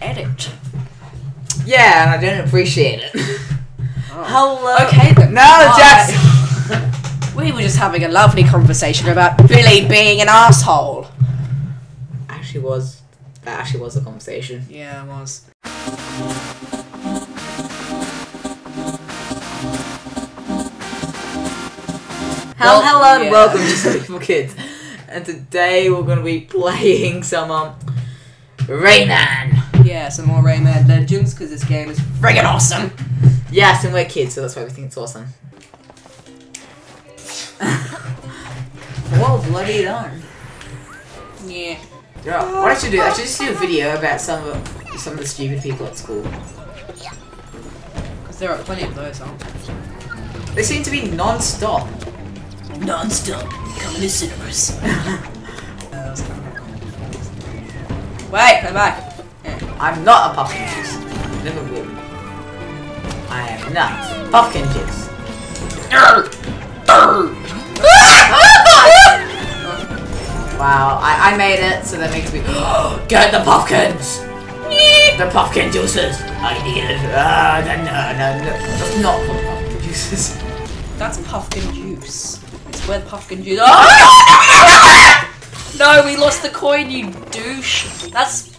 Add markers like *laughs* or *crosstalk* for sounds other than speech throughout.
edit. Yeah, and I don't appreciate it. Hello. Okay then. No, Bye. Jackson. We were just having a lovely conversation about Billy being an asshole. actually was that actually was a conversation. Yeah, it was. Hello, Well, hello, and yeah. welcome to *laughs* Beautiful Kids. And today we're going to be playing some um, Rayman. Some more Rayman Legends because this game is friggin' awesome. Yes, and we're kids, so that's why we think it's awesome. *laughs* well, bloody darn. Yeah. Yeah, what I should do, I should just do a video about some of some of the stupid people at school. Because there are plenty of those, aren't there? They seem to be non-stop. Non-stop. Coming to cinemas. *laughs* Wait, come back. I'm not a pumpkin juice. Never will. I am not pumpkin juice. Wow, I, I made it, so that makes me *gasps* get the pumpkins. The pumpkin juices. I need it. Ah, no, no, no, no. That's not called pumpkin juices. That's pumpkin juice. It's where the pumpkin juice. Oh! *laughs* no, we lost the coin, you douche. That's.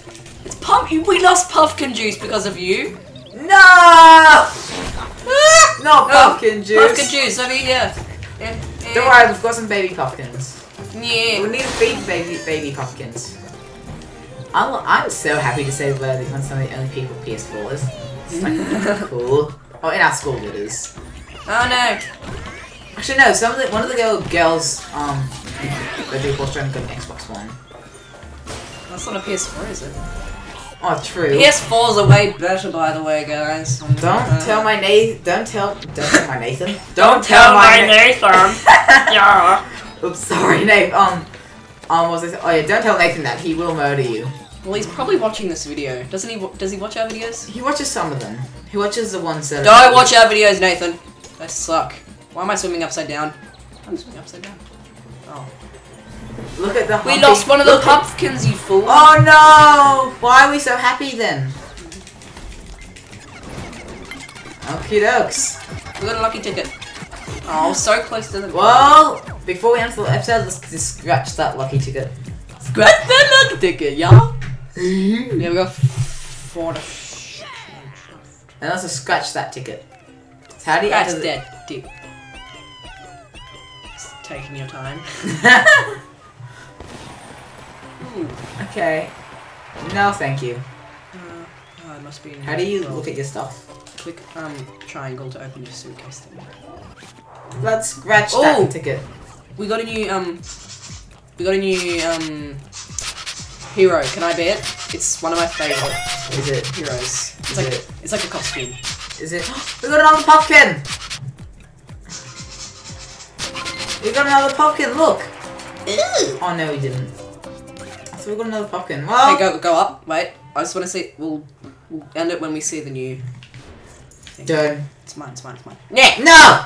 Pump. We lost pumpkin juice because of you. No! Not Oh, juice. Pumpkin juice. I mean, yeah. yeah. yeah. Don't worry, we've got some baby pumpkins. Yeah. We need to feed baby baby pumpkins. I'm, I'm so happy to say are some of the only people with PS4s. It's like *laughs* cool. Oh, in our school it is. Oh no. Actually, no. Some of the one of the girl, girls um that do horse got an Xbox One. That's not a PS4, is it? Oh, true. PS4s are way better, by the way, guys. Don't Uh, tell my Nathan. Don't tell. Don't tell my Nathan. *laughs* Don't tell my Nathan. *laughs* yeah. Oops, sorry, Nathan. Um, um, what was I? Oh yeah, don't tell Nathan that. He will murder you. Well, he's probably watching this video. Doesn't he? Does he watch our videos? He watches some of them. He watches the ones that. Don't watch our videos, Nathan. They suck. Why am I swimming upside down? I'm swimming upside down. Oh. Look at the. We humpy- lost one of the look at- pumpkins, you fool. Oh no! Why are we so happy then? Okie dokes. We got a lucky ticket. Oh, so close to the. Well, before we end the episode, let's just scratch that lucky ticket. Scratch that lucky ticket, y'all. Mm-hmm. Yeah, we got four to. And let's just scratch that ticket. So how do you enter the- dead, dick. Taking your time. Ooh. *laughs* okay. No, thank you. Uh, oh, it must be. In How do you oh, look at your stuff? Click um triangle to open your suitcase thing. Let's scratch Oh! that ticket. We got a new um. We got a new um. Hero. Can I be it? It's one of my favorite Is it? heroes. It's Is like it? it's like a costume. Is it? *gasps* we got another pumpkin! We got another pumpkin, look! Oh no, we didn't. So we got another pumpkin. Well, Okay, go go up. Wait, I just want to see. We'll we'll end it when we see the new. Thing. done. It's mine. It's mine. It's mine. Yeah. No!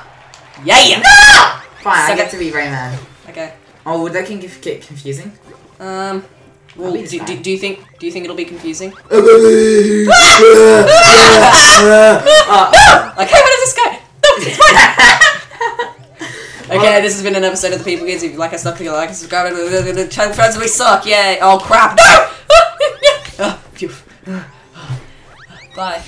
Yeah. Yeah. No! Fine, I get to be Rayman. Okay. Oh, would that can get get confusing? Um. Well, do, do, do you think do you think it'll be confusing? uh, Okay, where does this go? No, it's mine. Okay, this has been an episode of the People Kids. If you like us, click like, and subscribe, tell friends we suck. Yay! Oh crap! No! *laughs* oh, phew. *sighs* Bye.